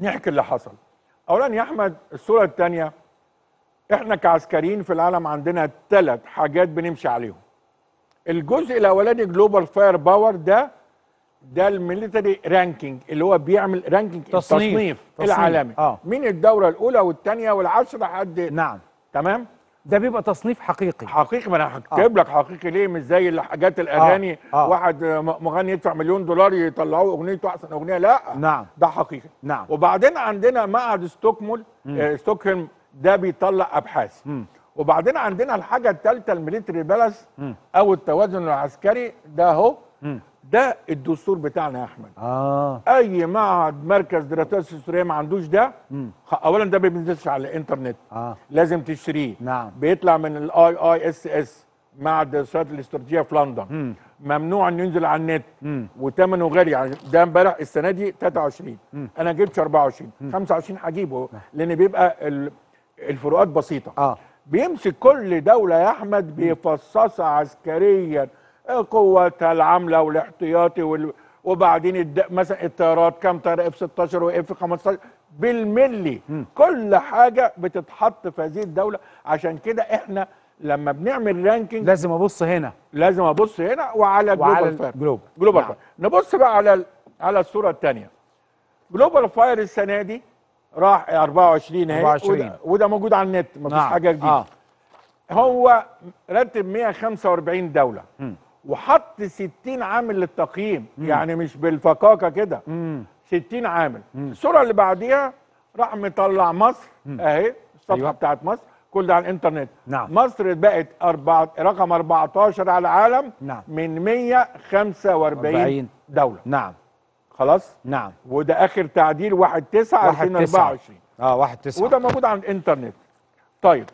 نحكي اللي حصل اولا يا أحمد الصورة الثانية إحنا كعسكريين في العالم عندنا ثلاث حاجات بنمشي عليهم الجزء الأولاني Global Firepower ده ده ال Military Ranking اللي هو بيعمل ranking تصنيف. التصنيف تصنيف. العالمي آه. مين الدولة الأولى والثانيه والعشرة حد نعم تمام ده بيبقى تصنيف حقيقي حقيقي ما أنا هكتب لك حقيقي ليه مش زي الحاجات الأغاني آه. آه. واحد م- مغني يدفع مليون دولار يطلعوه أغنيته أحسن أغنية لا نعم ده حقيقي نعم. وبعدين عندنا معهد ستوكمول آه ستوكهولم ده بيطلع أبحاث مم. وبعدين عندنا الحاجة الثالثه ال Military Balance مم. أو التوازن العسكري ده أهو. ده الدستور بتاعنا يا أحمد. آه. أي معهد مركز دراسات اسرائيليه ما عندوش ده مم. اولا ده ما بينزلش على الإنترنت. آه. لازم تشتريه. نعم. بيطلع من ال IISS معهد الدراسات الاستراتيجية في لندن. مم. ممنوع إنه ينزل على النت. مم. وثمنه غالي. يعني ده امبارح السنة دي 23 أنا جبت 24 25 هجيبه لأن بيبقى ال- الفروقات بسيطة. آه. بيمسك كل دولة يا أحمد بيفصصها عسكريا. قوتها العامله والاحتياطي وال... وبعدين الد... مثلا الطيارات كام طيارة F 16 و F 15 بالملي. كل حاجة بتتحط في هذه الدولة. عشان كده إحنا لما بنعمل ranking لازم أبص هنا. لازم أبص هنا وعلى Global Fire ال Global. Global نعم. Fire نبص بقى على ال- على الصورة الثانية Global Fire السنة دي راح 24 اهي 24. وده, وده موجود على النت. مفيش نعم. حاجة جديدة. آه. هو رتب 145 دولة. وحط 60 عامل للتقييم يعني مش بالفكاكه كده. مم. 60 عامل. الصورة اللي بعديها راح مطلع مصر أهي الصفحة أيوة. بتاعت مصر كل ده على الإنترنت. نعم. مصر بقت أربعة رقم 14 على العالم نعم. من 145 40. دولة. نعم. خلاص؟ نعم. وده آخر تعديل 1 9 واحد تسعة. 2024 آه واحد تسعة. وده موجود على الإنترنت. طيب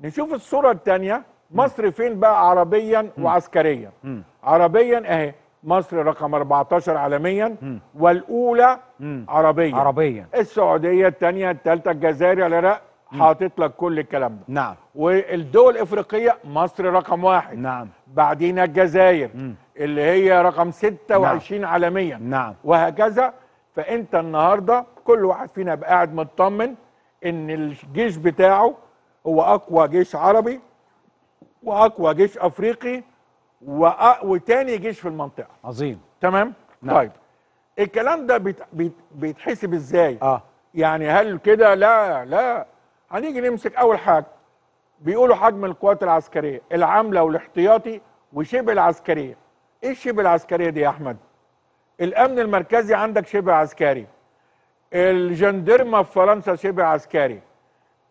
نشوف الصورة الثانية مصر فين بقى عربيا وعسكريا؟ مم. عربيا اهي مصر رقم 14 عالميا والأولى مم. عربيا. عربيا. السعودية الثانية الثالثه الجزائر العراق حاطط لك كل الكلام ده. نعم. والدول الإفريقية مصر رقم واحد. نعم. بعدين الجزائر اللي هي رقم 26 عالميا. نعم. وهكذا. فأنت النهارده كل واحد فينا يبقى قاعد مطمن إن الجيش بتاعه هو أقوى جيش عربي وأقوى جيش أفريقي وأ... وتاني جيش في المنطقة. عظيم. تمام؟ نعم. طيب. الكلام ده بيت... بيت... بيتحسب إزاي؟ آه. يعني هل كده؟ لا لا. هنيجي نمسك أول حاجة. بيقولوا حجم القوات العسكرية العامله والاحتياطي وشبه العسكرية. إيه الشبه العسكرية دي يا أحمد؟ الأمن المركزي عندك شبه عسكري. الجندرمة في فرنسا شبه عسكري.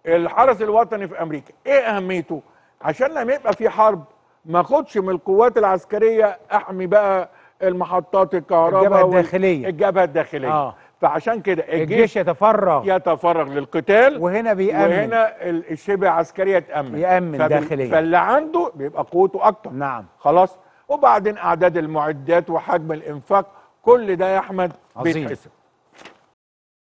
الحرس الوطني في أمريكا. إيه أهميته؟ عشان لما يبقى في حرب ما اخدش من القوات العسكرية أحمي بقى المحطات الكهرباء الجبهة وال- الداخلية. الجبهة الداخلية آه. فعشان كده الجيش الجيش يتفرغ يتفرغ للقتال وهنا بيأمن وهنا ال- الشبه عسكرية تأمن يأمن فبال- داخليا. فاللي عنده بيبقى قوته أكتر نعم خلاص وبعدين أعداد المعدات وحجم الإنفاق كل ده يا أحمد عظيم. بيتحسب